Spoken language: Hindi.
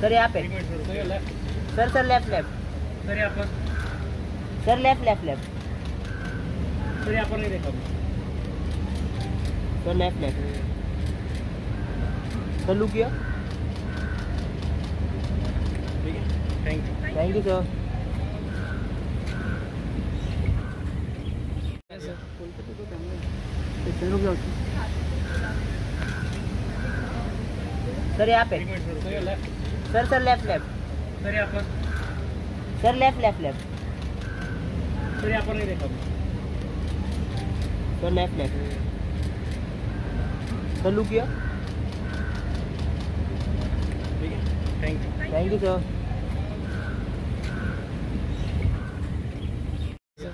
सर यहाँ पे। Sir sir left left sir यहाँ पर। Sir left left left sir यहाँ पर नहीं देखा। Sir left left sir look here ठीक है। Thank you thank you sir sir यहाँ पे। Sir sir sir left left sir यहाँ पर। Sir left left left sir यहाँ पर नहीं देखा sir left left sir look here thank you thank you sir sir